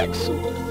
Excellent.